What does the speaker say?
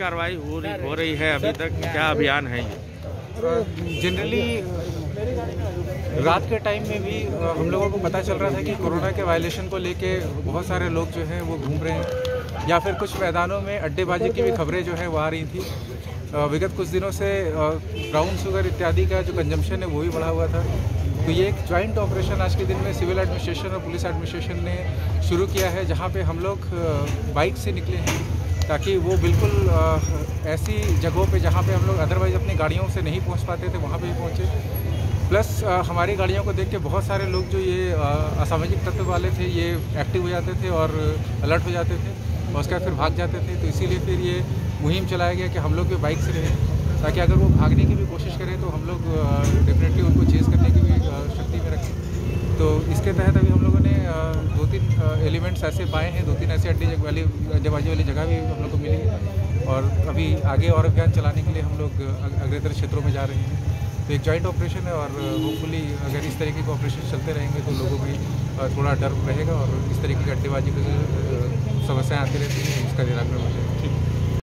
कार्रवाई हो रही हो रही है अभी तक? क्या अभियान है जनरली रात के टाइम में भी हम लोगों को पता चल रहा था कि कोरोना के वायलेशन को लेके बहुत सारे लोग जो हैं, वो घूम रहे हैं। या फिर कुछ मैदानों में अड्डेबाजी की भी खबरें जो हैं, वो आ रही थी। विगत कुछ दिनों से ब्राउन शुगर इत्यादि का जो कंजम्पशन है, वो भी बढ़ा हुआ था। तो ये एक ज्वाइंट ऑपरेशन आज के दिन में सिविल एडमिनिस्ट्रेशन और पुलिस एडमिनिस्ट्रेशन ने शुरू किया है, जहाँ पे हम लोग बाइक से निकले हैं। ताकि वो बिल्कुल ऐसी जगहों पे जहाँ पे हम लोग अदरवाइज़ अपनी गाड़ियों से नहीं पहुँच पाते थे, वहाँ पे भी पहुँचे। प्लस हमारी गाड़ियों को देख के बहुत सारे लोग जो ये असामाजिक तत्व वाले थे, ये एक्टिव हो जाते थे और अलर्ट हो जाते थे और उसके बाद फिर भाग जाते थे। तो इसीलिए फिर ये मुहिम चलाया गया कि हम लोग भी बाइक से रहें, ताकि अगर वो भागने की भी कोशिश करें तो हम लोग डेफिनेटली उनको चेज़ करने की भी शक्ति में रखें। तो इसके तहत अभी हम लोगों ने अ, दो तीन ऐसे पाए हैं दो तीन ऐसे अड्डे वाली अड्डेबाजी वाली जगह भी हम लोग को मिली है। और अभी आगे और अभियान चलाने के लिए हम लोग अग्रेतर क्षेत्रों में जा रहे हैं। तो एक जॉइंट ऑपरेशन है और होपफुली अगर इस तरीके के ऑपरेशन चलते रहेंगे तो लोगों को थोड़ा डर रहेगा और इस तरीके की अड्डेबाजी की समस्याएँ आती रहती हैं इसका निराकरण हो जाएगा।